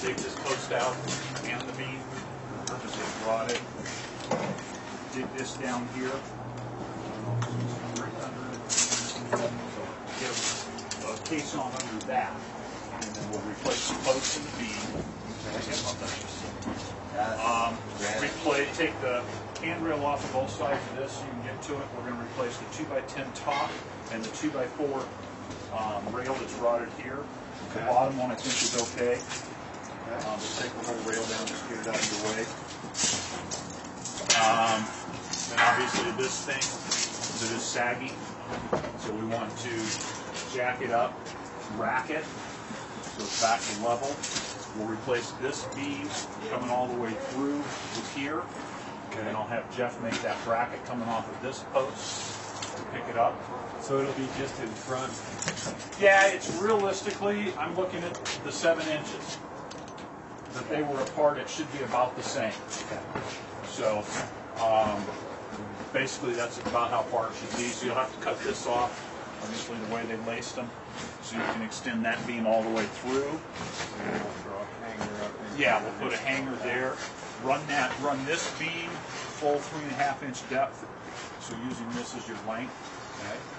take this post out and the beam, they brought it. Dig this down here. Give a caisson under that, and then we'll replace the post and the beam. Um, replace, take the handrail off of both sides of this, so you can get to it. We're gonna replace the two by ten top and the two by four, um, rail that's rotted here. The bottom one I think is okay. Um, we'll take the whole rail down, just get it out of your way. Um, and obviously this thing, it is saggy, so we want to jack it up, rack it, so it's back to level. We'll replace this beam coming all the way through to here. And then I'll have Jeff make that bracket coming off of this post to pick it up. So it'll be just in front. Yeah, it's realistically, I'm looking at the seven inches. That they were apart, it should be about the same. So, um, basically, that's about how far it should be. So you'll have to cut this off, obviously the way they laced them, so you can extend that beam all the way through. Yeah, we'll put a hanger there. Run that, run this beam full three and a half inch depth. So using this as your length.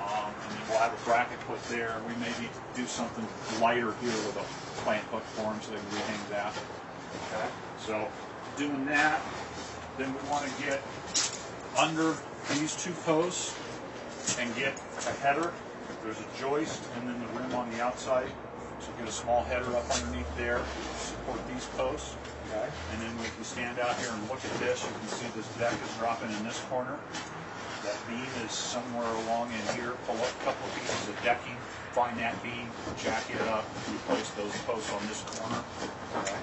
Um, and then we'll have a bracket put there. We may need to do something lighter here with a plant hook for them so they can rehang that. Okay. So doing that, then we want to get under these two posts and get a header. There's a joist and then the rim on the outside. So get a small header up underneath there, to support these posts. Okay. And then we can stand out here and look at this. You can see this deck is dropping in this corner. Beam is somewhere along in here. Pull up a couple of pieces of decking, find that beam, jack it up, replace those posts on this corner.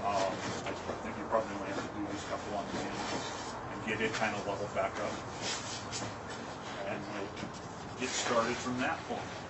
Um, I think you probably only have to do these couple on the end and get it kind of leveled back up. And we'll get started from that point.